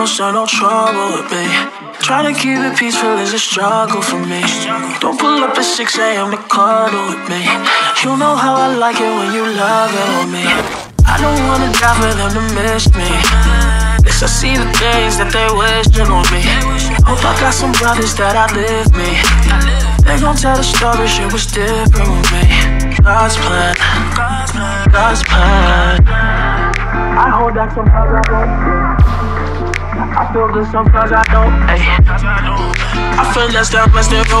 don't start no trouble with me. Trying to keep it peaceful is a struggle for me. Don't pull up at 6 a.m. to cuddle with me. You know how I like it when you love it on me. I don't wanna die for them to miss me. Yes, I see the things that they wishing on me. Hope I got some brothers that outlive me. They gon' tell the story, shit was different with me. God's plan, God's plan. I hold that sometimes I don't. I feel good sometimes I don't. Ay. I feel that's that best they go.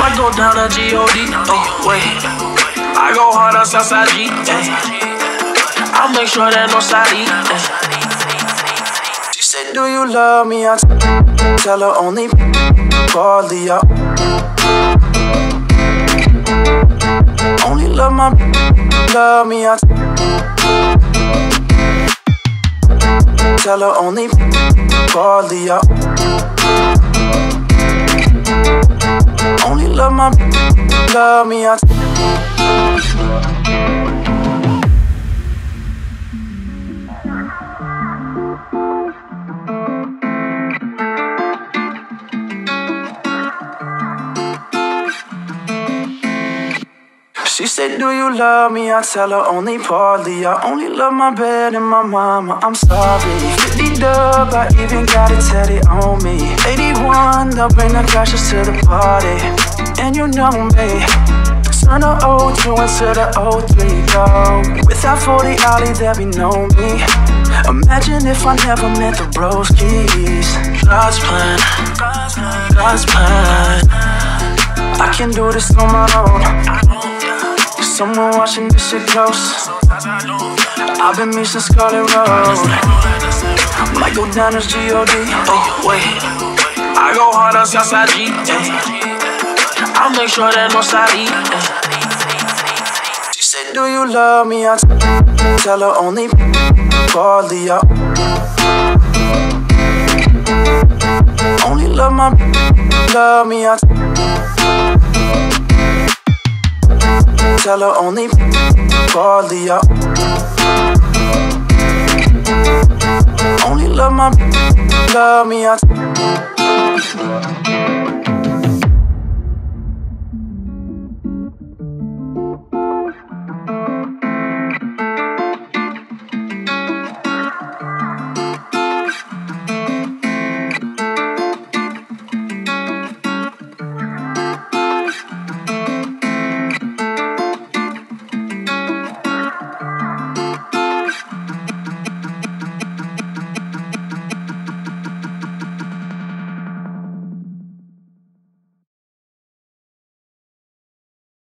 Might go down to G-O-D. Oh, wait. I go hard on Southside G. Ay. I'll make sure that no side E. She said, Do you love me? I tell her only partly. I only love my love me. I tell her only partly. I only love my love me. I She said, Do you love me? I tell her only partly. I only love my bed and my mama. I'm sorry. 50 dub, I even got it teddy on me. 81, they'll bring the crashes to the party. And you know me. Turn the 02 into the 03, go. Without 40 Ollie, there be no me. Imagine if I never met the broskies. God's plan, God's plan. I can do this on my own. Someone watching this shit close. I've been missing Scarlet Road. Down as G-O-D. Oh, wait. I go hard on Southside G. Ay. I'll make sure that no side E. She said, Do you love me? I tell her only partly. I only love my love me. I tell her only partly. I only love my love me. I